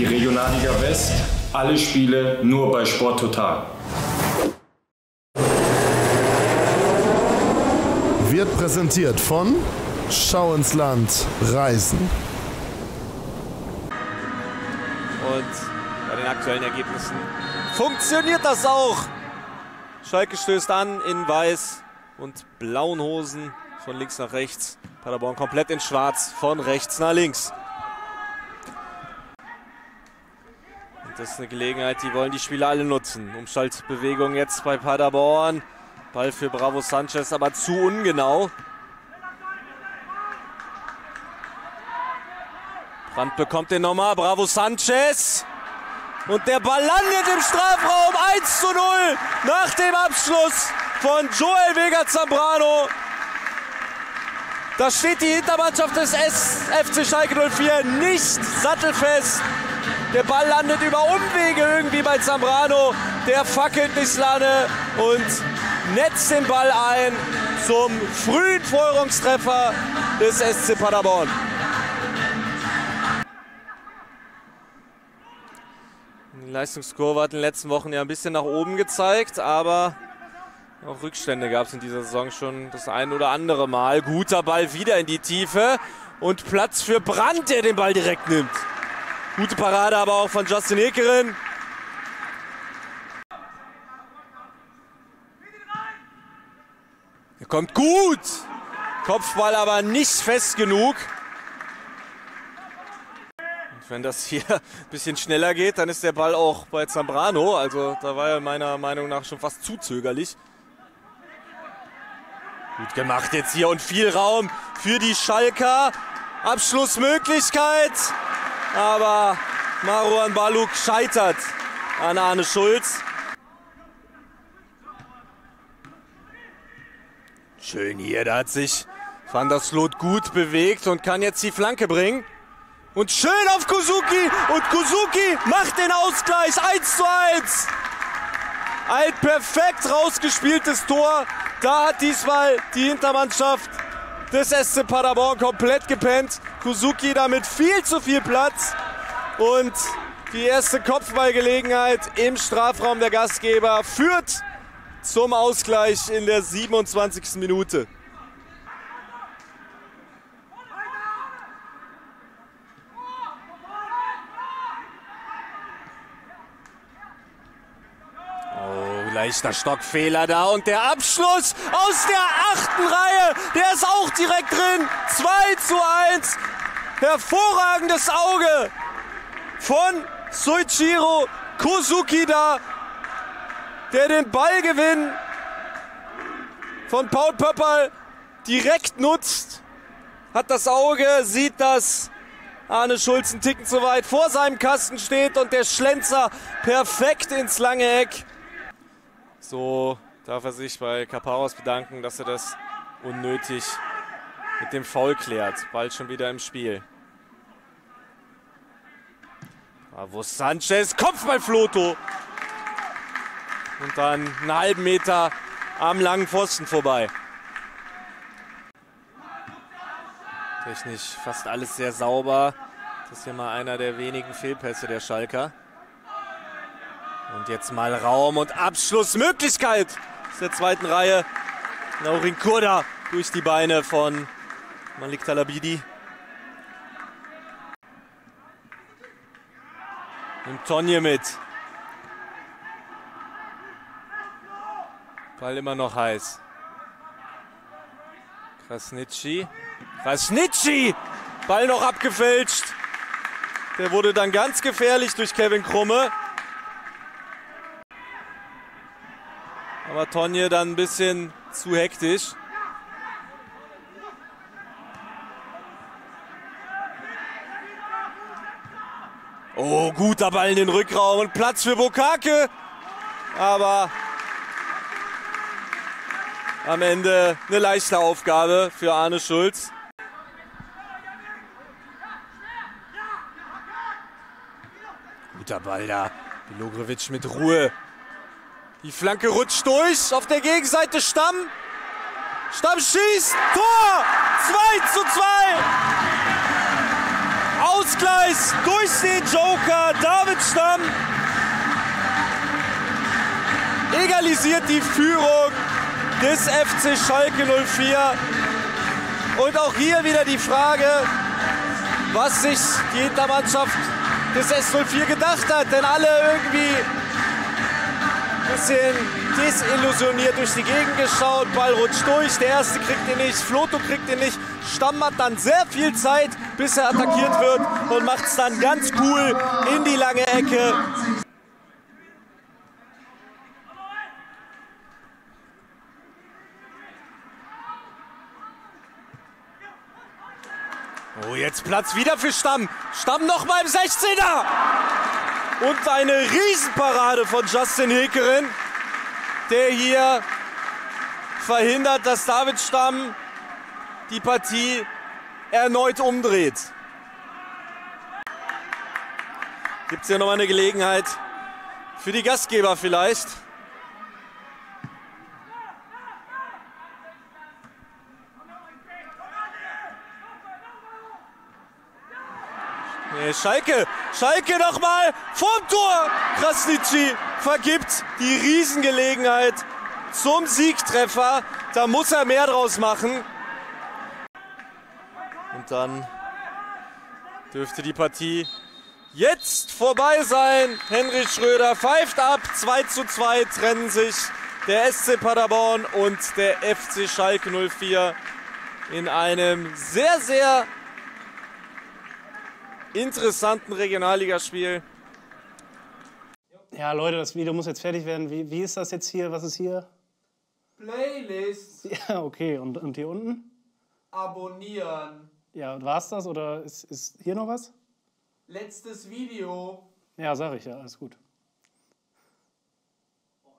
die Regionalliga West. Alle Spiele nur bei Sport Total. Wird präsentiert von Schau ins Land Reisen. Und bei den aktuellen Ergebnissen funktioniert das auch. Schalke stößt an in weiß und blauen Hosen von links nach rechts. Paderborn komplett in schwarz von rechts nach links. Und das ist eine Gelegenheit, die wollen die Spieler alle nutzen. Umschaltbewegung jetzt bei Paderborn. Ball für Bravo Sanchez, aber zu ungenau. Brandt bekommt den nochmal. Bravo Sanchez. Und der Ball landet im Strafraum. 1 zu 0 nach dem Abschluss von Joel Vega Zambrano. Da steht die Hintermannschaft des FC Schalke 04 nicht sattelfest. Der Ball landet über Umwege irgendwie bei Zambrano. Der fackelt nicht lange und netzt den Ball ein zum frühen Feuerungstreffer des SC Paderborn. Die Leistungskurve hat in den letzten Wochen ja ein bisschen nach oben gezeigt, aber auch Rückstände gab es in dieser Saison schon das ein oder andere Mal. Guter Ball wieder in die Tiefe und Platz für Brandt, der den Ball direkt nimmt. Gute Parade aber auch von Justin Ekerin. Er kommt gut. Kopfball aber nicht fest genug wenn das hier ein bisschen schneller geht, dann ist der Ball auch bei Zambrano. Also da war er meiner Meinung nach schon fast zu zögerlich. Gut gemacht jetzt hier und viel Raum für die Schalker. Abschlussmöglichkeit. Aber Maruan Baluk scheitert an Arne Schulz. Schön hier, da hat sich Van der Sloot gut bewegt und kann jetzt die Flanke bringen. Und schön auf Kuzuki. Und Kuzuki macht den Ausgleich. 1 zu 1. Ein perfekt rausgespieltes Tor. Da hat diesmal die Hintermannschaft des SC Paderborn komplett gepennt. Kuzuki damit viel zu viel Platz. Und die erste Kopfballgelegenheit im Strafraum der Gastgeber führt zum Ausgleich in der 27. Minute. Leichter Stockfehler da und der Abschluss aus der achten Reihe, der ist auch direkt drin. 2 zu 1. Hervorragendes Auge von Soichiro Kozuki da, der den Ballgewinn von Paul Pöpperl direkt nutzt. Hat das Auge, sieht dass Arne Schulz einen Ticken zu weit vor seinem Kasten steht und der Schlenzer perfekt ins lange Eck. So darf er sich bei Kaparos bedanken, dass er das unnötig mit dem Foul klärt. Bald schon wieder im Spiel. Bravo Sanchez, Kopfballfloto. Und dann einen halben Meter am langen Pfosten vorbei. Technisch fast alles sehr sauber. Das ist hier mal einer der wenigen Fehlpässe der Schalker. Und jetzt mal Raum und Abschlussmöglichkeit aus der zweiten Reihe. Naurin Kurda durch die Beine von Malik Talabidi. Nimmt Tonje mit. Ball immer noch heiß. Krasnitschi. Krasnitschi! Ball noch abgefälscht. Der wurde dann ganz gefährlich durch Kevin Krumme. Aber Tonje dann ein bisschen zu hektisch. Oh, guter Ball in den Rückraum und Platz für Bokake. Aber am Ende eine leichte Aufgabe für Arne Schulz. Guter Ball da. Bilogrevic mit Ruhe. Die Flanke rutscht durch. Auf der Gegenseite Stamm. Stamm schießt. Tor! 2 zu 2. Aus Ausgleich durch den Joker David Stamm egalisiert die Führung des FC Schalke 04. Und auch hier wieder die Frage, was sich die Hintermannschaft des S04 gedacht hat. Denn alle irgendwie bisschen desillusioniert durch die Gegend geschaut. Ball rutscht durch. Der erste kriegt ihn nicht. Floto kriegt ihn nicht. Stamm hat dann sehr viel Zeit, bis er attackiert wird und macht es dann ganz cool in die lange Ecke. Oh, jetzt Platz wieder für Stamm. Stamm noch mal im 16er. Und eine Riesenparade von Justin Hilkeren, der hier verhindert, dass David Stamm die Partie erneut umdreht. Gibt es hier nochmal eine Gelegenheit für die Gastgeber vielleicht? Nee, Schalke, Schalke nochmal vom Tor. Krasnitschi vergibt die Riesengelegenheit zum Siegtreffer. Da muss er mehr draus machen. Und dann dürfte die Partie jetzt vorbei sein. Henry Schröder pfeift ab. 2 zu 2 trennen sich der SC Paderborn und der FC Schalke 04 in einem sehr, sehr interessanten Regionalligaspiel. Ja, Leute, das Video muss jetzt fertig werden. Wie, wie ist das jetzt hier? Was ist hier? Playlist Ja, okay. Und, und hier unten? abonnieren. Ja, war's das oder ist, ist hier noch was? Letztes Video. Ja, sag ich ja, alles gut.